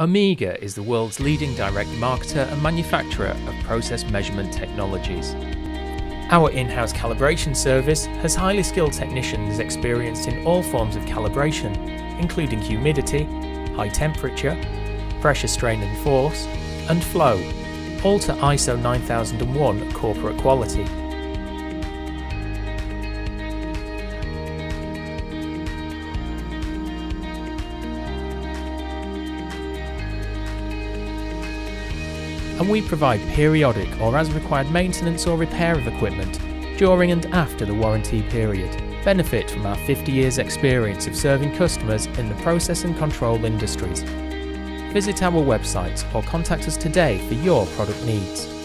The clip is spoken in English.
Omega is the world's leading direct marketer and manufacturer of process measurement technologies. Our in house calibration service has highly skilled technicians experienced in all forms of calibration, including humidity, high temperature, pressure strain and force, and flow, all to ISO 9001 corporate quality. And we provide periodic or as required maintenance or repair of equipment during and after the warranty period. Benefit from our 50 years experience of serving customers in the process and control industries. Visit our website or contact us today for your product needs.